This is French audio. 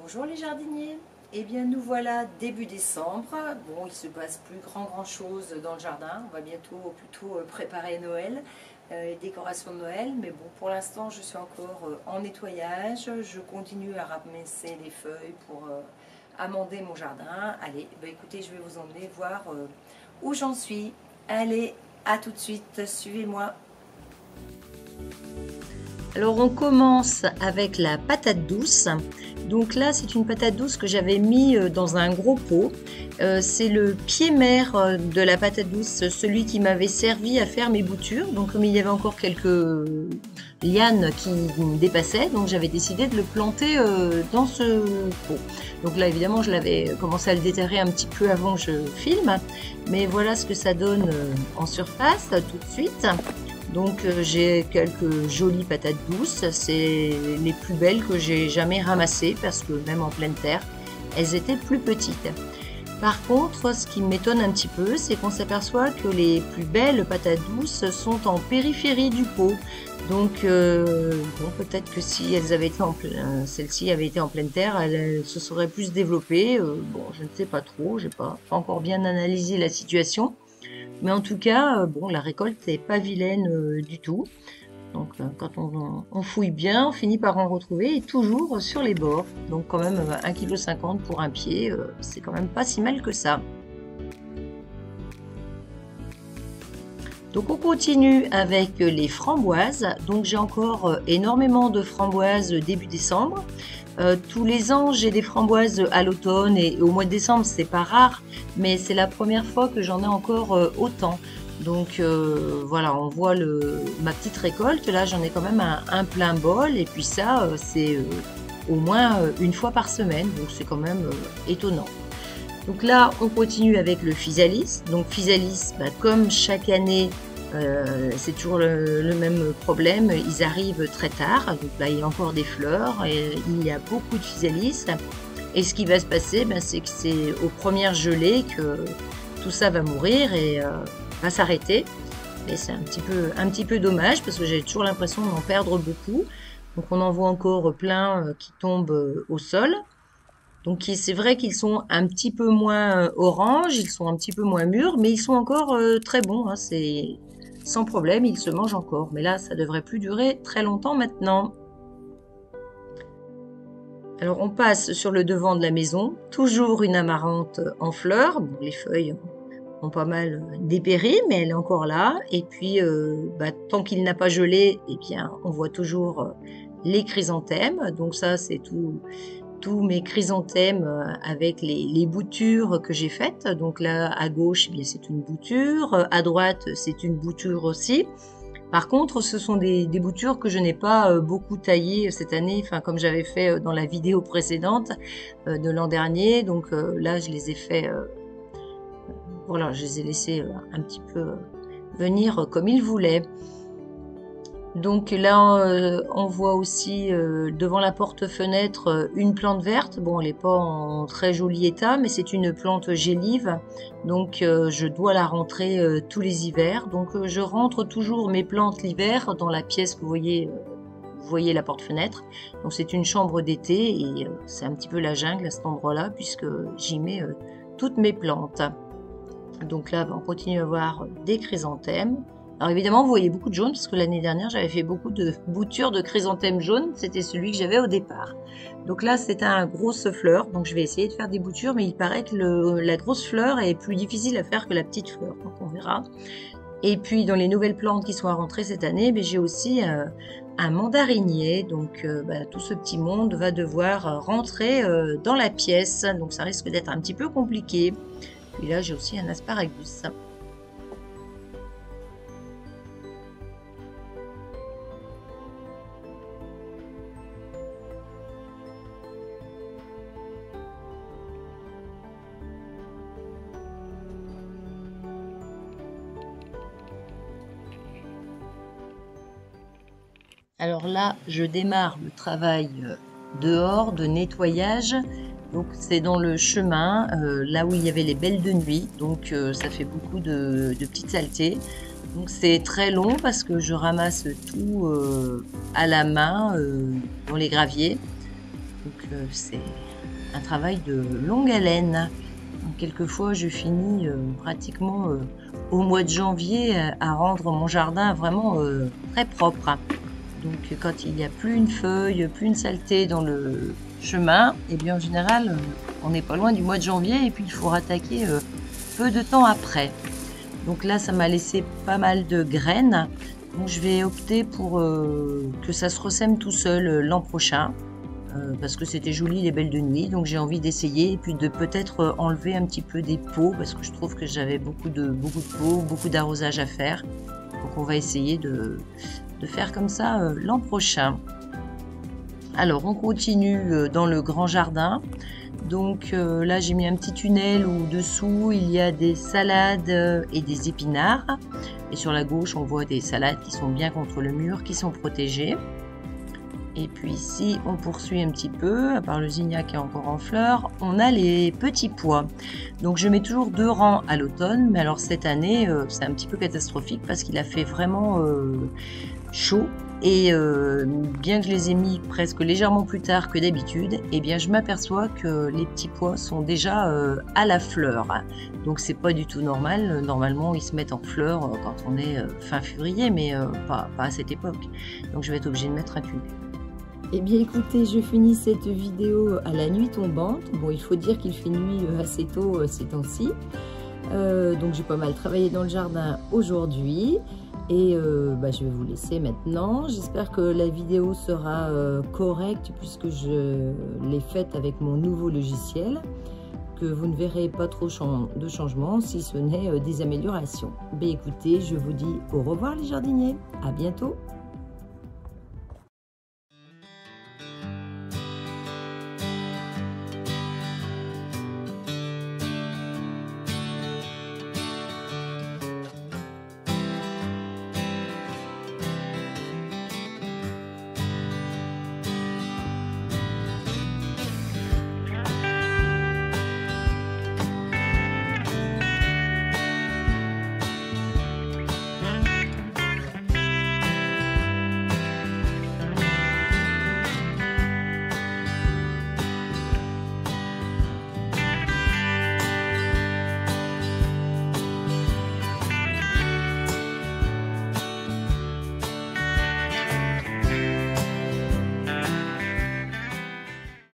Bonjour les jardiniers Eh bien nous voilà début décembre. Bon, il se passe plus grand grand chose dans le jardin. On va bientôt plutôt euh, préparer Noël, euh, les décorations de Noël. Mais bon, pour l'instant je suis encore euh, en nettoyage. Je continue à ramasser les feuilles pour amender mon jardin. Allez, bah, écoutez, je vais vous emmener voir où j'en suis. Allez, à tout de suite, suivez-moi. Alors on commence avec la patate douce. Donc là c'est une patate douce que j'avais mis euh, dans un gros pot. Euh, c'est le pied mère euh, de la patate douce, celui qui m'avait servi à faire mes boutures. Donc comme il y avait encore quelques lianes qui dépassaient, donc j'avais décidé de le planter dans ce pot. Donc là évidemment je l'avais commencé à le déterrer un petit peu avant que je filme. Mais voilà ce que ça donne en surface tout de suite. Donc euh, j'ai quelques jolies patates douces, c'est les plus belles que j'ai jamais ramassées parce que même en pleine terre, elles étaient plus petites. Par contre, ce qui m'étonne un petit peu, c'est qu'on s'aperçoit que les plus belles patates douces sont en périphérie du pot. Donc, euh, bon, peut-être que si elles avaient été en plein, celle-ci avait été en pleine terre, elles, se seraient plus développées. Euh, bon, je ne sais pas trop, j'ai pas encore bien analysé la situation. Mais en tout cas, euh, bon, la récolte n'est pas vilaine euh, du tout. Donc euh, quand on, fouille bien, on finit par en retrouver et toujours sur les bords. Donc quand même 1,50 kg pour un pied, c'est quand même pas si mal que ça. Donc on continue avec les framboises. Donc j'ai encore énormément de framboises début décembre. Euh, tous les ans, j'ai des framboises à l'automne et, au mois de décembre, c'est pas rare, mais c'est la première fois que j'en ai encore euh, autant. Donc euh, voilà, on voit ma petite récolte. Là, j'en ai quand même un, plein bol et puis ça, c'est au moins une fois par semaine, donc c'est quand même étonnant. Donc là, on continue avec le physalis. Donc physalis, bah, comme chaque année, euh, c'est toujours le, même problème, ils arrivent très tard, donc là il y a encore des fleurs, et il y a beaucoup de physalis. Et ce qui va se passer, ben, c'est que c'est aux premières gelées que tout ça va mourir et euh, va s'arrêter. Et c'est un petit peu, dommage parce que j'ai toujours l'impression d'en perdre beaucoup. Donc on en voit encore plein euh, qui tombent au sol. Donc c'est vrai qu'ils sont un petit peu moins orange, ils sont un petit peu moins mûrs, mais ils sont encore très bons. Hein. Sans problème, il se mange encore. Mais là, ça devrait plus durer très longtemps maintenant. Alors on passe sur le devant de la maison, toujours une amarante en fleurs. les feuilles ont pas mal dépéri, mais elle est encore là. Et puis, euh, bah, tant qu'il n'a pas gelé, eh bien, on voit toujours les chrysanthèmes. Donc ça, c'est tout, tous mes chrysanthèmes euh, avec les, boutures que j'ai faites. Donc là, à gauche, eh c'est une bouture. À droite, c'est une bouture aussi. Par contre, ce sont des, boutures que je n'ai pas euh, beaucoup taillées cette année, enfin comme j'avais fait euh, dans la vidéo précédente de l'an dernier. Donc là, je les ai fait, voilà, je les ai laissés un petit peu venir comme ils voulaient. Donc là, euh, on voit aussi euh, devant la porte-fenêtre euh, une plante verte. Bon, elle n'est pas en très joli état, mais c'est une plante gélive. Donc je dois la rentrer tous les hivers. Donc je rentre toujours mes plantes l'hiver dans la pièce que vous voyez, vous voyez la porte-fenêtre. Donc c'est une chambre d'été et c'est un petit peu la jungle à cet endroit-là puisque j'y mets toutes mes plantes. Donc là, on continue à voir des chrysanthèmes. Alors évidemment, vous voyez beaucoup de jaune parce que l'année dernière, j'avais fait beaucoup de boutures de chrysanthème jaune. C'était celui que j'avais au départ. Donc là, c'est un grosse fleur. Donc je vais essayer de faire des boutures, mais il paraît que la grosse fleur est plus difficile à faire que la petite fleur. Donc on verra. Et puis dans les nouvelles plantes qui sont à rentrer cette année, ben, j'ai aussi euh, un mandarinier. Donc euh, ben, tout ce petit monde va devoir rentrer euh, dans la pièce. Donc ça risque d'être un petit peu compliqué. Puis là, j'ai aussi un asparagus. Alors là, je démarre le travail euh, dehors de nettoyage. Donc c'est dans le chemin, euh, là où il y avait les belles de nuit. Donc euh, ça fait beaucoup de, petites saletés. Donc c'est très long parce que je ramasse tout à la main dans les graviers. Donc c'est un travail de longue haleine. quelquefois, je finis pratiquement au mois de janvier à rendre mon jardin vraiment très propre. Donc quand il n'y a plus une feuille, plus une saleté dans le chemin, et eh bien en général, on n'est pas loin du mois de janvier et puis il faut rattaquer peu de temps après. Donc là, ça m'a laissé pas mal de graines. Donc je vais opter pour euh, que ça se ressème tout seul euh, l'an prochain. Euh, parce que c'était joli les belles de nuit. Donc j'ai envie d'essayer et puis de peut-être enlever un petit peu des pots parce que je trouve que j'avais beaucoup de, beaucoup de pots, beaucoup d'arrosage à faire. On va essayer de, faire comme ça l'an prochain. Alors on continue dans le grand jardin. Donc euh, là, j'ai mis un petit tunnel où dessous, il y a des salades euh, et des épinards. Et sur la gauche, on voit des salades qui sont bien contre le mur, qui sont protégées. Et puis ici, on poursuit un petit peu, à part le zinnia qui est encore en fleurs, on a les petits pois. Donc je mets toujours deux rangs à l'automne, mais alors cette année, euh, c'est un petit peu catastrophique parce qu'il a fait vraiment chaud et euh, bien que je les ai mis presque légèrement plus tard que d'habitude, eh bien je m'aperçois que les petits pois sont déjà euh, à la fleur. Donc c'est pas du tout normal. Normalement ils se mettent en fleur euh, quand on est fin février, mais pas, à cette époque. Donc je vais être obligée de mettre un tunnel. Eh bien écoutez, je finis cette vidéo à la nuit tombante. Bon, il faut dire qu'il fait nuit assez tôt ces temps-ci. donc j'ai pas mal travaillé dans le jardin aujourd'hui. Et euh, bah, je vais vous laisser maintenant. J'espère que la vidéo sera euh, correcte puisque je l'ai faite avec mon nouveau logiciel. Que vous ne verrez pas trop de changements si ce n'est euh, des améliorations. Ben, écoutez, je vous dis au revoir les jardiniers. À bientôt.